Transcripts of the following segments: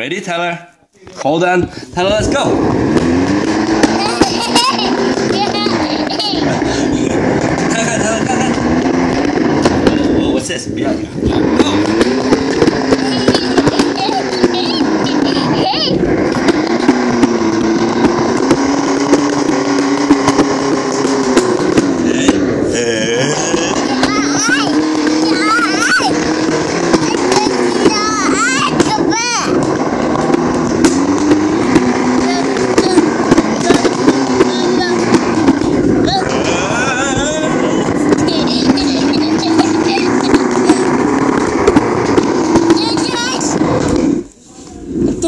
Ready, Tyler? Hold on. Tyler, let's go. What's this? Yeah. Go.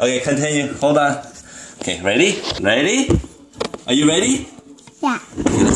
okay, continue. Hold on. Okay, ready? Ready? Are you ready? Yeah. Okay, let's go.